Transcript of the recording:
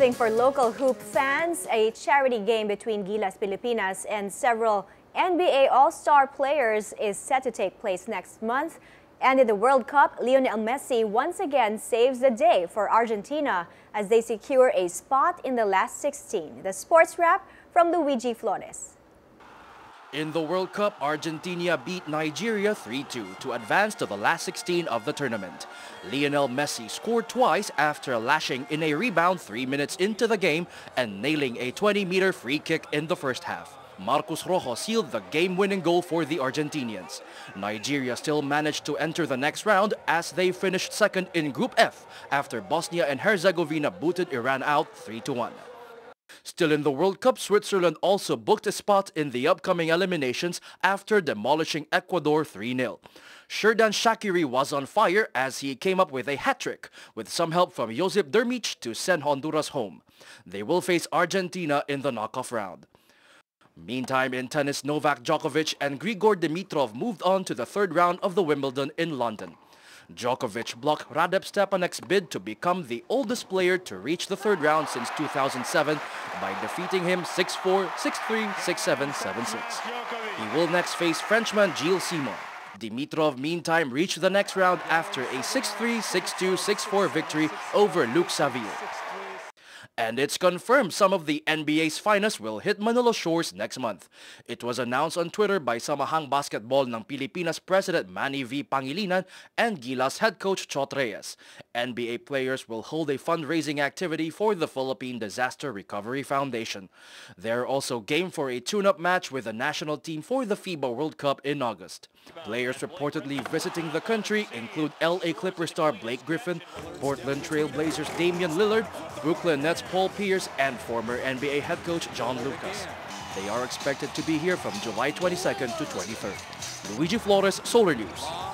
For local hoop fans, a charity game between Gilas Pilipinas and several NBA All-Star players is set to take place next month. And in the World Cup, Lionel Messi once again saves the day for Argentina as they secure a spot in the last 16. The sports wrap from Luigi Flores. In the World Cup, Argentina beat Nigeria 3-2 to advance to the last 16 of the tournament. Lionel Messi scored twice after lashing in a rebound three minutes into the game and nailing a 20-meter free kick in the first half. Marcos Rojo sealed the game-winning goal for the Argentinians. Nigeria still managed to enter the next round as they finished second in Group F after Bosnia and Herzegovina booted Iran out 3-1. Still in the World Cup, Switzerland also booked a spot in the upcoming eliminations after demolishing Ecuador 3-0. Xherdan Shaqiri was on fire as he came up with a hat-trick with some help from Josip Drmic to send Honduras home. They will face Argentina in the knockoff round. Meantime, in tennis, Novak Djokovic and Grigor Dimitrov moved on to the third round of the Wimbledon in London. Djokovic blocked Radek Stepanek's bid to become the oldest player to reach the third round since 2007 by defeating him 6-4, 6-3, 6-7, 7-6. He will next face Frenchman Gilles Simon. Dimitrov meantime reached the next round after a 6-3, 6-2, 6-4 victory over Luke Saville. And it's confirmed some of the NBA's finest will hit Manila shores next month. It was announced on Twitter by Samahang Basketball ng Pilipinas President Manny V. Pangilinan and Gilas head coach Chot Reyes. NBA players will hold a fundraising activity for the Philippine Disaster Recovery Foundation. They're also game for a tune-up match with the national team for the FIBA World Cup in August. Players reportedly visiting the country include LA Clipper star Blake Griffin, Portland Trail Blazers Damian Lillard, Brooklyn Nets Paul Pierce, and former NBA head coach John Lucas. They are expected to be here from July 22nd to 23rd. Luigi Flores, Solar News.